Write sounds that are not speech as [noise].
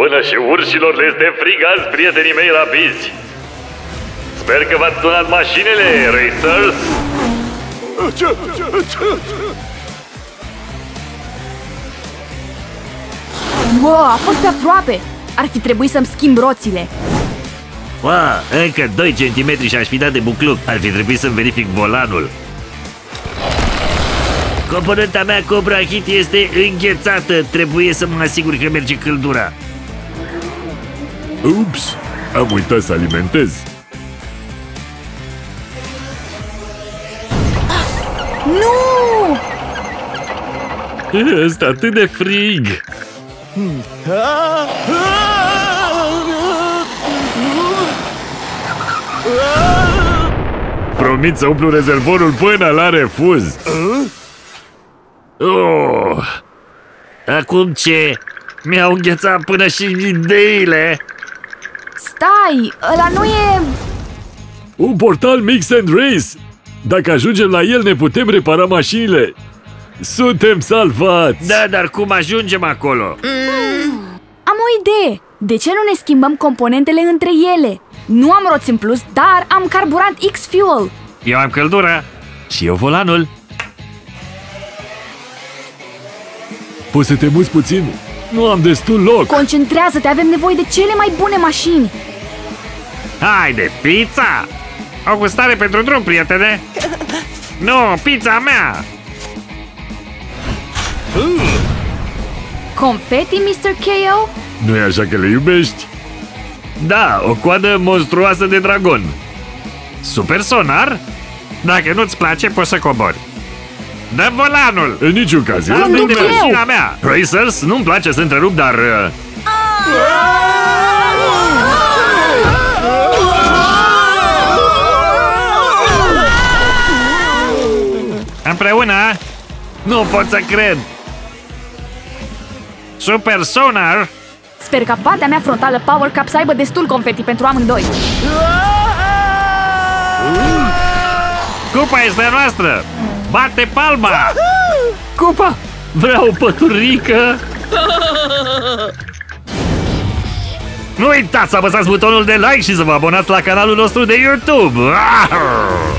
Până și urșilor le este frig azi, prietenii mei rapizi. Sper că v-ați tunat mașinile, racers! Wow, a fost pe aproape! Ar fi trebuit să-mi schimb roțile. Ua, încă 2 cm și aș fi dat de bucluc. Ar fi trebuit să-mi verific volanul. Componenta mea Cobra Hit este înghețată. Trebuie să mă asigur că merge căldura. Ups, am uitat să alimentez. Nu! [laughs] Este atât de frig. Promit să umplu rezervorul până la refuz. Oh. Acum ce? Mi-au înghețat până și ideile. Stai, ăla nu e... Un portal Mix and Race. Dacă ajungem la el, ne putem repara mașinile. Suntem salvați! Da, dar cum ajungem acolo? Am o idee! De ce nu ne schimbăm componentele între ele? Nu am roți în plus, dar am carburant X-Fuel. Eu am căldura. Și eu volanul. Poți să te muți puțin? Nu am destul loc. Concentrează-te, avem nevoie de cele mai bune mașini. Haide, pizza! O gustare pentru drum, prietene! Nu, pizza mea! Confetti, Mr. KO? nu e așa că le iubești? Da, o coadă monstruoasă de dragon. Super sonar? Dacă nu-ți place, poți să cobori. Dă volanul! În niciun caz. Da. eu- Conduc de eu! mașina mea! Racers, nu-mi place să întrerup, dar... uh, Împreună? Nu pot să cred! Super Sonar? Sper ca partea mea frontală Power Cap să aibă destul confetti pentru amândoi. Cupa este a noastră! Bate palma! Copa! Vreau o păturică! Nu uitați să apăsați butonul de like și să vă abonați la canalul nostru de YouTube! Ah!